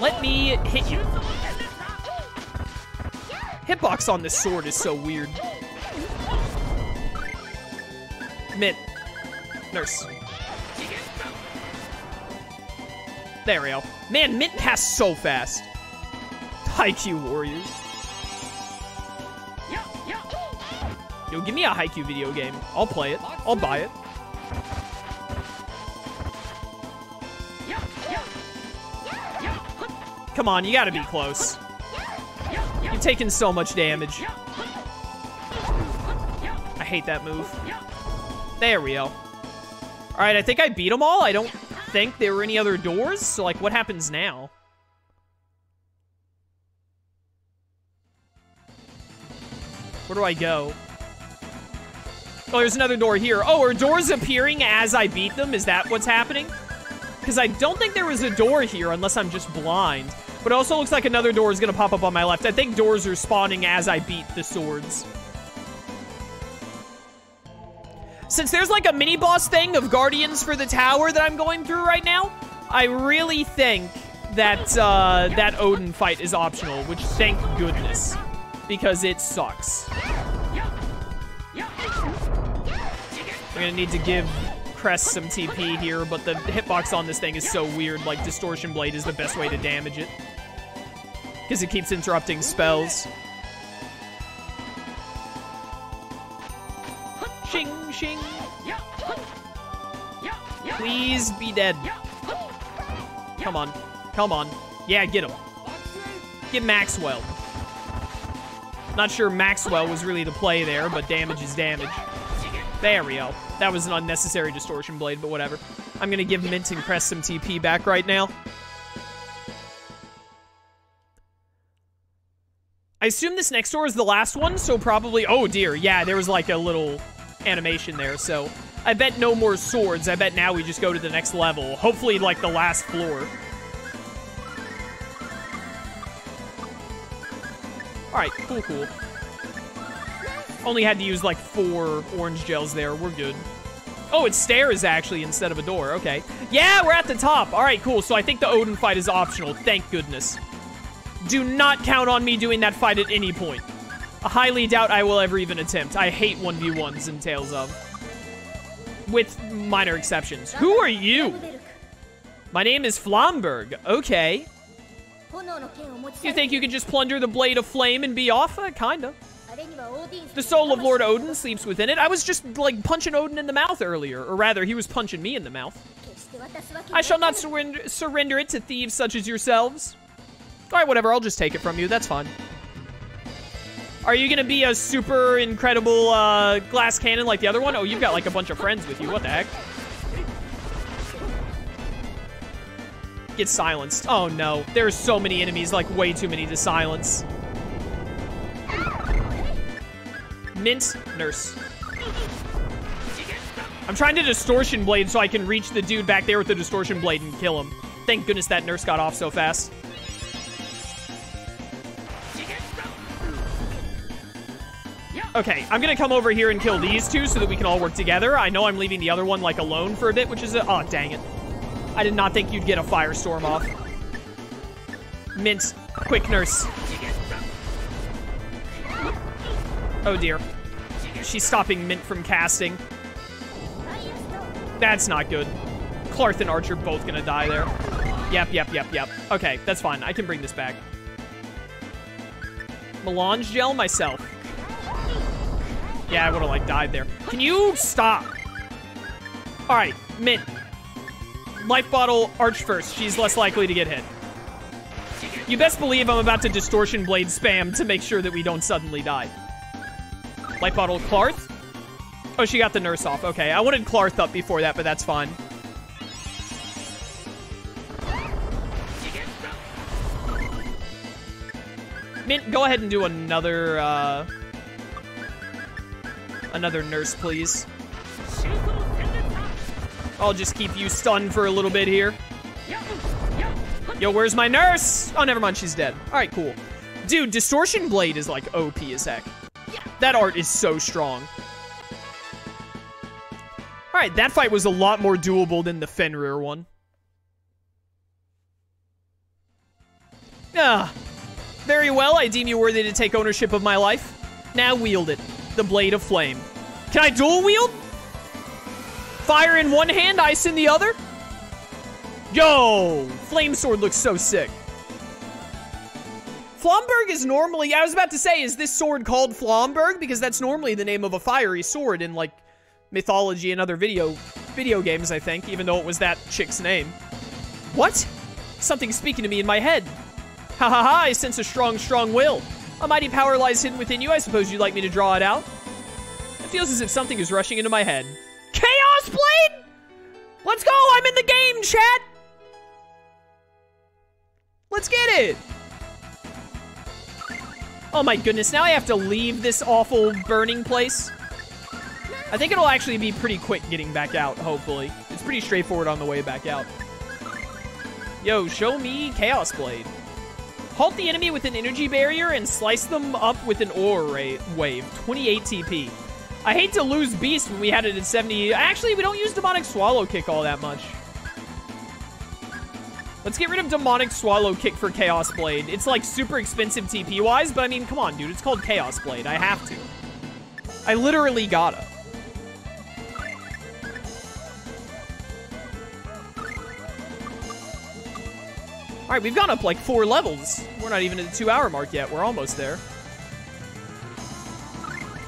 Let me hit you. Hitbox on this sword is so weird. Mint. Nurse. There we go. Man, Mint passed so fast. Haikyuu Warriors. Yo, give me a Haikyuu video game. I'll play it. I'll buy it. Come on, you gotta be close. You've taken so much damage. I hate that move. There we go. Alright, I think I beat them all. I don't think there were any other doors. So, like, what happens now? Where do I go? Oh, there's another door here. Oh, are doors appearing as I beat them? Is that what's happening? Because I don't think there was a door here unless I'm just blind. But it also looks like another door is going to pop up on my left. I think doors are spawning as I beat the swords. Since there's like a mini-boss thing of Guardians for the Tower that I'm going through right now, I really think that uh, that Odin fight is optional, which thank goodness, because it sucks. I'm gonna need to give Cress some TP here, but the hitbox on this thing is so weird, like Distortion Blade is the best way to damage it. Because it keeps interrupting spells. Shing, shing. Please be dead. Come on. Come on. Yeah, get him. Get Maxwell. Not sure Maxwell was really the play there, but damage is damage. There we go. That was an unnecessary distortion blade, but whatever. I'm gonna give Mint and Cress some TP back right now. I assume this next door is the last one, so probably... Oh, dear. Yeah, there was like a little animation there, so... I bet no more swords. I bet now we just go to the next level. Hopefully, like, the last floor. Alright, cool, cool. Only had to use, like, four orange gels there. We're good. Oh, it's stairs, actually, instead of a door. Okay. Yeah, we're at the top. All right, cool. So I think the Odin fight is optional. Thank goodness. Do not count on me doing that fight at any point. I highly doubt I will ever even attempt. I hate 1v1s in Tales of. With minor exceptions. Who are you? My name is Flamberg. Okay. You think you can just plunder the Blade of Flame and be off? Uh, kinda. The soul of Lord Odin sleeps within it. I was just, like, punching Odin in the mouth earlier. Or rather, he was punching me in the mouth. I shall not surrender, surrender it to thieves such as yourselves. Alright, whatever. I'll just take it from you. That's fine. Are you gonna be a super incredible uh, glass cannon like the other one? Oh, you've got like a bunch of friends with you. What the heck? Get silenced. Oh no. There's so many enemies, like way too many to silence. Mint Nurse. I'm trying to Distortion Blade so I can reach the dude back there with the Distortion Blade and kill him. Thank goodness that Nurse got off so fast. Okay, I'm gonna come over here and kill these two so that we can all work together. I know I'm leaving the other one, like, alone for a bit, which is a- Oh, dang it. I did not think you'd get a Firestorm off. Mint, quick nurse. Oh, dear. She's stopping Mint from casting. That's not good. Clarth and Archer both gonna die there. Yep, yep, yep, yep. Okay, that's fine. I can bring this back. Melange gel myself. Yeah, I would have, like, died there. Can you stop? All right, Mint. Life bottle, Arch first. She's less likely to get hit. You best believe I'm about to Distortion Blade spam to make sure that we don't suddenly die. Life bottle, Clarth. Oh, she got the nurse off. Okay, I wanted Clarth up before that, but that's fine. Mint, go ahead and do another, uh... Another nurse, please. I'll just keep you stunned for a little bit here. Yo, where's my nurse? Oh, never mind, she's dead. All right, cool. Dude, Distortion Blade is like OP as heck. That art is so strong. Alright, that fight was a lot more doable than the Fenrir one. Ah. Very well, I deem you worthy to take ownership of my life. Now wield it. The Blade of Flame. Can I dual wield? Fire in one hand, ice in the other? Yo! Flame Sword looks so sick. Flomberg is normally, I was about to say, is this sword called Flomberg? Because that's normally the name of a fiery sword in, like, mythology and other video video games, I think, even though it was that chick's name. What? Something's speaking to me in my head. Ha ha ha, I sense a strong, strong will. A mighty power lies hidden within you. I suppose you'd like me to draw it out? It feels as if something is rushing into my head. Chaos Blade? Let's go! I'm in the game, chat! Let's get it! Oh my goodness, now I have to leave this awful burning place. I think it'll actually be pretty quick getting back out, hopefully. It's pretty straightforward on the way back out. Yo, show me Chaos Blade. Halt the enemy with an energy barrier and slice them up with an ore wave. 28 TP. I hate to lose Beast when we had it at 70. Actually, we don't use Demonic Swallow Kick all that much. Let's get rid of Demonic Swallow Kick for Chaos Blade. It's like super expensive TP-wise, but I mean, come on, dude. It's called Chaos Blade. I have to. I literally gotta. All right, we've gone up like four levels. We're not even at the two-hour mark yet. We're almost there.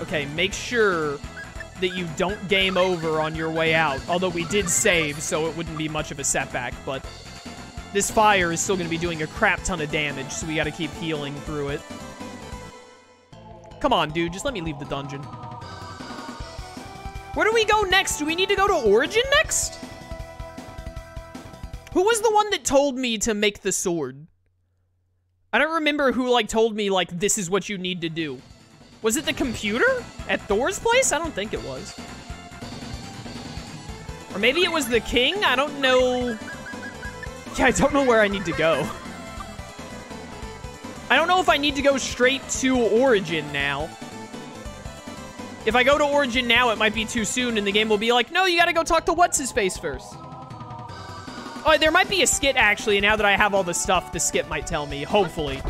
Okay, make sure that you don't game over on your way out. Although we did save, so it wouldn't be much of a setback, but... This fire is still going to be doing a crap ton of damage, so we got to keep healing through it. Come on, dude. Just let me leave the dungeon. Where do we go next? Do we need to go to Origin next? Who was the one that told me to make the sword? I don't remember who, like, told me, like, this is what you need to do. Was it the computer? At Thor's place? I don't think it was. Or maybe it was the king? I don't know yeah, I don't know where I need to go. I don't know if I need to go straight to Origin now. If I go to Origin now, it might be too soon, and the game will be like, no, you gotta go talk to What's-His-Face first. Oh, there might be a skit, actually, and now that I have all the stuff, the skit might tell me, hopefully.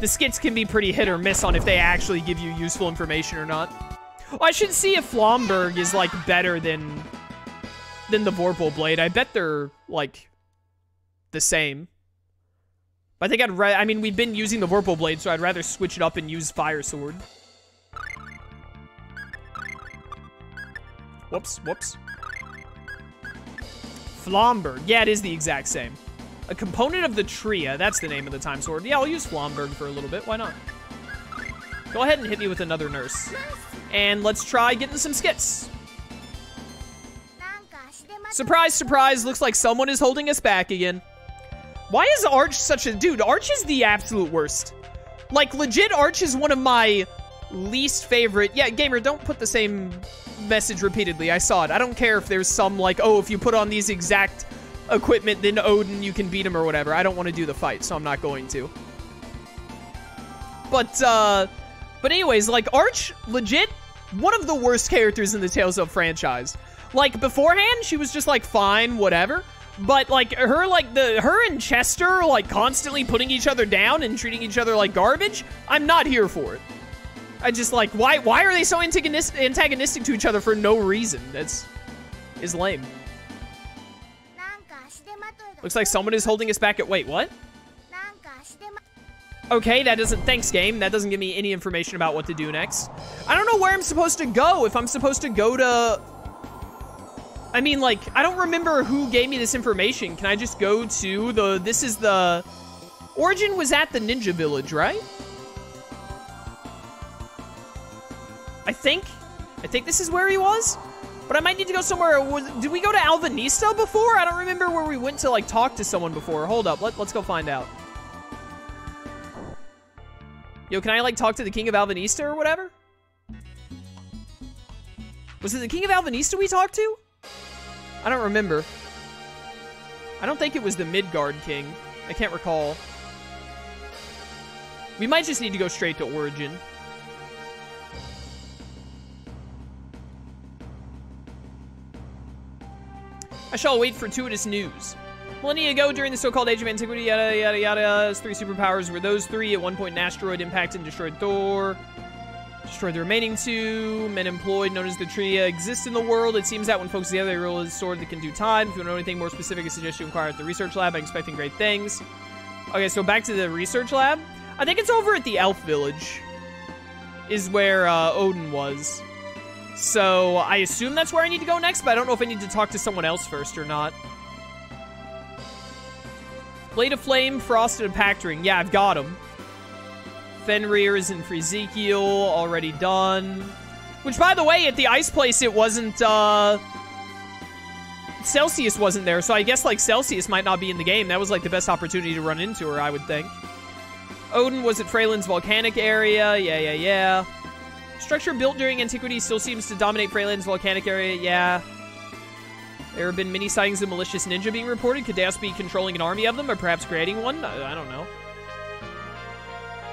The skits can be pretty hit or miss on if they actually give you useful information or not. Oh, I should see if Flomberg is, like, better than than the Vorpal Blade. I bet they're, like, the same. I think I'd I mean, we've been using the Vorpal Blade, so I'd rather switch it up and use Fire Sword. Whoops, whoops. Flomberg. Yeah, it is the exact same. A component of the Tria. That's the name of the Time Sword. Yeah, I'll use Flomberg for a little bit. Why not? Go ahead and hit me with another nurse. And let's try getting some skits. Surprise, surprise. Looks like someone is holding us back again. Why is Arch such a... Dude, Arch is the absolute worst. Like, legit, Arch is one of my least favorite... Yeah, gamer, don't put the same message repeatedly. I saw it. I don't care if there's some, like, oh, if you put on these exact equipment, then Odin, you can beat him or whatever. I don't want to do the fight, so I'm not going to. But, uh... But anyways, like, Arch, legit, one of the worst characters in the Tales of franchise. Like, beforehand, she was just, like, fine, whatever. But, like, her, like, the, her and Chester, like, constantly putting each other down and treating each other like garbage, I'm not here for it. I just, like, why, why are they so antagonistic, antagonistic to each other for no reason? That's, is lame. Looks like someone is holding us back at, wait, what? Okay, that doesn't, thanks game. That doesn't give me any information about what to do next. I don't know where I'm supposed to go. If I'm supposed to go to I mean, like, I don't remember who gave me this information. Can I just go to the... This is the... Origin was at the Ninja Village, right? I think. I think this is where he was. But I might need to go somewhere. Did we go to Alvanista before? I don't remember where we went to, like, talk to someone before. Hold up. Let, let's go find out. Yo, can I, like, talk to the King of Alvanista or whatever? Was it the King of Alvanista we talked to? I don't remember. I don't think it was the Midgard King. I can't recall. We might just need to go straight to Origin. I shall wait fortuitous news. Millennia ago, during the so-called Age of Antiquity, yada yada yada, his three superpowers were those three. At one point, an asteroid impacted and destroyed Thor. Destroyed the remaining two. Men employed, known as the Tria, exist in the world. It seems that when folks together, they rule a sword that can do time. If you know anything more specific, I suggest you inquire at the research lab. I'm expecting great things. Okay, so back to the research lab. I think it's over at the Elf Village, is where uh, Odin was. So I assume that's where I need to go next, but I don't know if I need to talk to someone else first or not. Blade of Flame, Frost, and a Pact Ring. Yeah, I've got them. Fenrir is in for Ezekiel, already done. Which, by the way, at the ice place, it wasn't, uh... Celsius wasn't there, so I guess, like, Celsius might not be in the game. That was, like, the best opportunity to run into her, I would think. Odin was at Freyland's volcanic area. Yeah, yeah, yeah. Structure built during antiquity still seems to dominate Freyland's volcanic area. Yeah. There have been many sightings of malicious ninja being reported. Could Dhaos be controlling an army of them, or perhaps creating one? I, I don't know.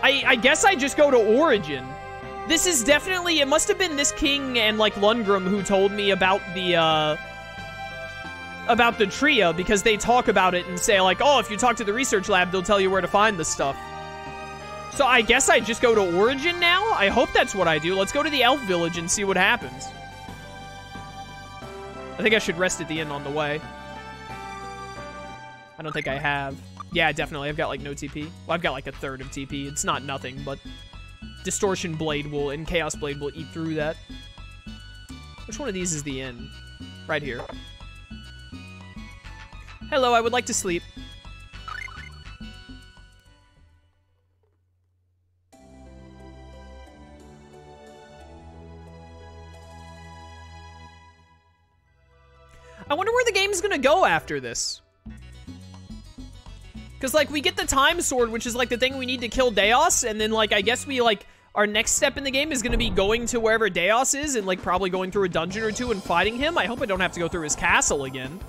I, I guess I just go to Origin. This is definitely, it must have been this king and, like, Lundgrom who told me about the, uh, about the Tria, because they talk about it and say, like, oh, if you talk to the research lab, they'll tell you where to find the stuff. So I guess I just go to Origin now? I hope that's what I do. Let's go to the Elf Village and see what happens. I think I should rest at the inn on the way. I don't think I have. Yeah, definitely. I've got, like, no TP. Well, I've got, like, a third of TP. It's not nothing, but Distortion Blade will, and Chaos Blade will eat through that. Which one of these is the inn? Right here. Hello, I would like to sleep. I wonder where the game's gonna go after this. Because, like, we get the time sword, which is, like, the thing we need to kill Dhaos, and then, like, I guess we, like, our next step in the game is going to be going to wherever Dhaos is and, like, probably going through a dungeon or two and fighting him. I hope I don't have to go through his castle again.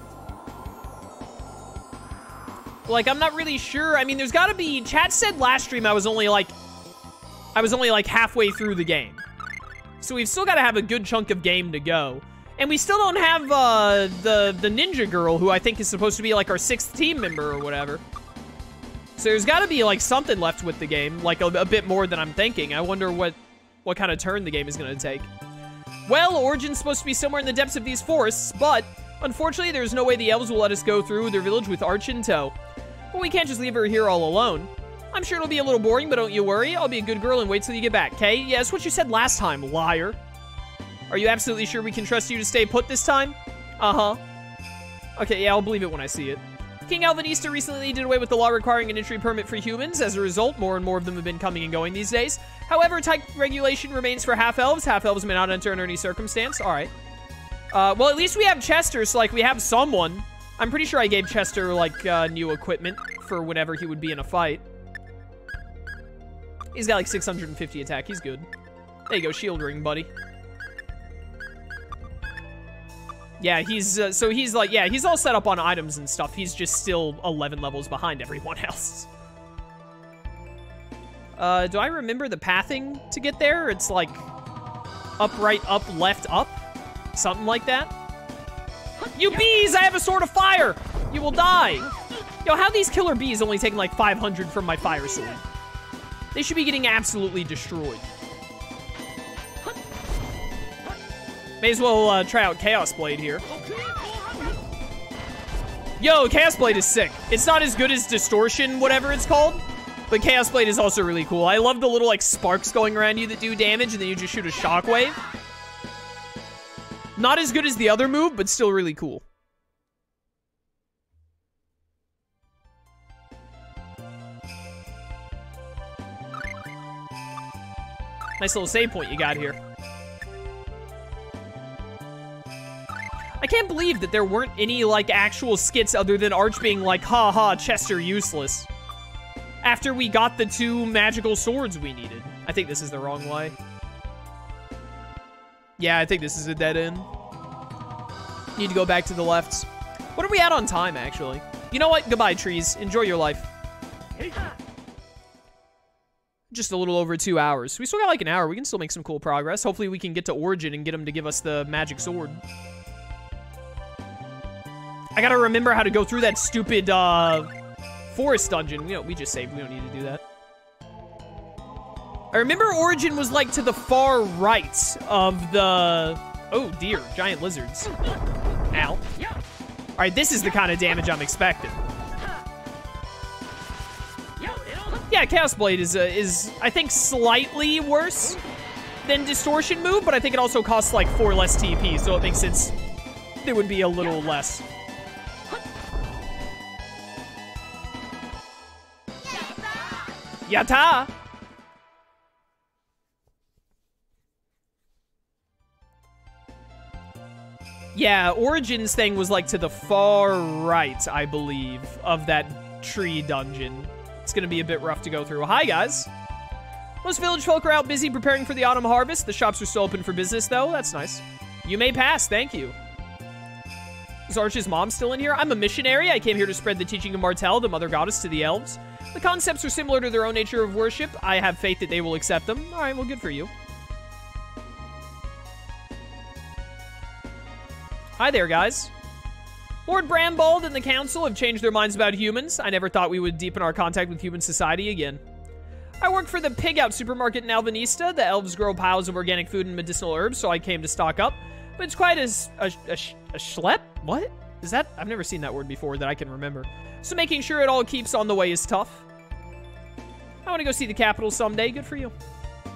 Like, I'm not really sure. I mean, there's got to be... Chat said last stream I was only, like... I was only, like, halfway through the game. So we've still got to have a good chunk of game to go. And we still don't have, uh, the, the ninja girl, who I think is supposed to be, like, our sixth team member or whatever. So there's got to be, like, something left with the game, like, a, a, bit more than I'm thinking. I wonder what, what kind of turn the game is going to take. Well, Origin's supposed to be somewhere in the depths of these forests, but unfortunately, there's no way the elves will let us go through their village with Arch in tow. But we can't just leave her here all alone. I'm sure it'll be a little boring, but don't you worry. I'll be a good girl and wait till you get back, okay? Yeah, that's what you said last time, liar. Are you absolutely sure we can trust you to stay put this time? Uh-huh. Okay, yeah, I'll believe it when I see it. King Alvanista recently did away with the law requiring an entry permit for humans. As a result, more and more of them have been coming and going these days. However, type regulation remains for half-elves. Half-elves may not enter under any circumstance. All right. Uh, well, at least we have Chester, so, like, we have someone. I'm pretty sure I gave Chester, like, uh, new equipment for whenever he would be in a fight. He's got, like, 650 attack. He's good. There you go, shield ring, buddy. Yeah, he's, uh, so he's like, yeah, he's all set up on items and stuff. He's just still 11 levels behind everyone else. Uh, do I remember the pathing to get there? It's like up, right, up, left, up? Something like that? You bees! I have a sword of fire! You will die! Yo, how these killer bees only taking like 500 from my fire sword? They should be getting absolutely destroyed. May as well uh, try out Chaos Blade here. Yo, Chaos Blade is sick. It's not as good as Distortion, whatever it's called, but Chaos Blade is also really cool. I love the little, like, sparks going around you that do damage, and then you just shoot a shockwave. Not as good as the other move, but still really cool. Nice little save point you got here. Can't believe that there weren't any, like, actual skits other than Arch being like, ha ha, Chester useless. After we got the two magical swords we needed. I think this is the wrong way. Yeah, I think this is a dead end. Need to go back to the left. What are we at on time, actually? You know what? Goodbye, trees. Enjoy your life. Just a little over two hours. We still got like an hour. We can still make some cool progress. Hopefully we can get to Origin and get them to give us the magic sword. I gotta remember how to go through that stupid, uh, forest dungeon. You know, we just saved. We don't need to do that. I remember Origin was, like, to the far right of the... Oh, dear. Giant lizards. Ow. All right, this is the kind of damage I'm expecting. Yeah, Chaos Blade is, uh, is I think, slightly worse than Distortion move, but I think it also costs, like, four less TP, so it makes sense there would be a little less. Yata! Yeah, Origins thing was like to the far right, I believe, of that tree dungeon. It's gonna be a bit rough to go through. Hi, guys. Most village folk are out busy preparing for the autumn harvest. The shops are still open for business, though. That's nice. You may pass. Thank you. Is Arch's mom still in here? I'm a missionary. I came here to spread the teaching of Martel, the mother goddess, to the elves. The concepts are similar to their own nature of worship. I have faith that they will accept them. All right, well, good for you. Hi there, guys. Lord Brambald and the Council have changed their minds about humans. I never thought we would deepen our contact with human society again. I work for the Pig Out supermarket in Alvanista. The elves grow piles of organic food and medicinal herbs, so I came to stock up. But it's quite as a, a, a schlep? What? Is that? I've never seen that word before that I can remember. So making sure it all keeps on the way is tough. I want to go see the capital someday. Good for you.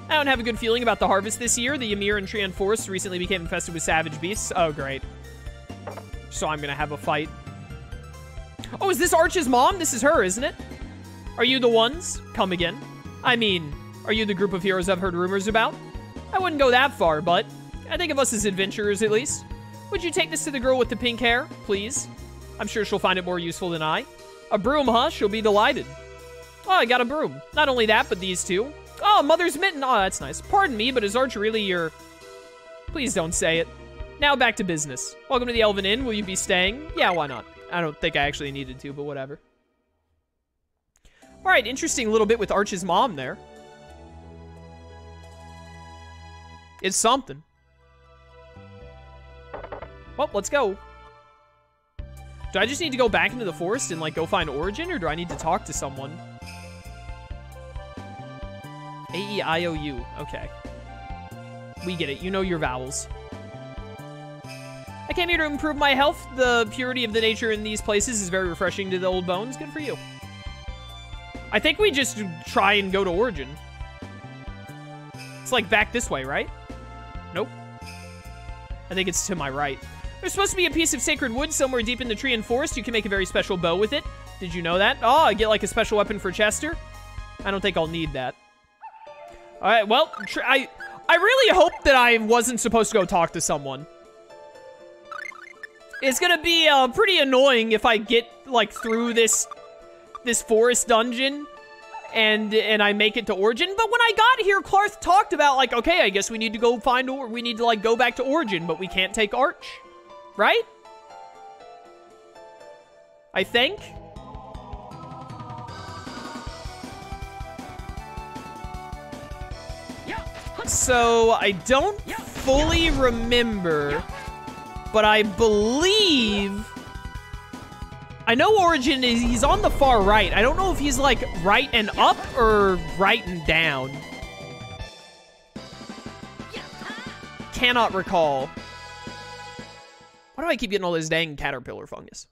I don't have a good feeling about the harvest this year. The Ymir and Treant forests recently became infested with savage beasts. Oh, great so I'm gonna have a fight. Oh, is this Arch's mom? This is her, isn't it? Are you the ones? Come again. I mean, are you the group of heroes I've heard rumors about? I wouldn't go that far, but I think of us as adventurers at least. Would you take this to the girl with the pink hair, please? I'm sure she'll find it more useful than I. A broom, huh? She'll be delighted. Oh, I got a broom. Not only that, but these two. Oh, Mother's Mitten. Oh, that's nice. Pardon me, but is Arch really your... Please don't say it. Now back to business. Welcome to the Elven Inn. Will you be staying? Yeah, why not? I don't think I actually needed to, but whatever. All right, interesting little bit with Arch's mom there. It's something. Well, let's go. Do I just need to go back into the forest and, like, go find Origin, or do I need to talk to someone? A-E-I-O-U. Okay. We get it. You know your vowels. I came here to improve my health. The purity of the nature in these places is very refreshing to the old bones. Good for you. I think we just try and go to Origin. It's like back this way, right? Nope. I think it's to my right. There's supposed to be a piece of sacred wood somewhere deep in the tree and forest. You can make a very special bow with it. Did you know that? Oh, I get like a special weapon for Chester? I don't think I'll need that. All right, well, I, I really hope that I wasn't supposed to go talk to someone. It's gonna be uh, pretty annoying if I get, like, through this this forest dungeon and and I make it to Origin. But when I got here, Clarth talked about, like, okay, I guess we need to go find, or we need to, like, go back to Origin, but we can't take Arch. Right? I think? So, I don't fully remember but I believe... I know Origin is, he's on the far right. I don't know if he's like right and up or right and down. Cannot recall. Why do I keep getting all this dang caterpillar fungus?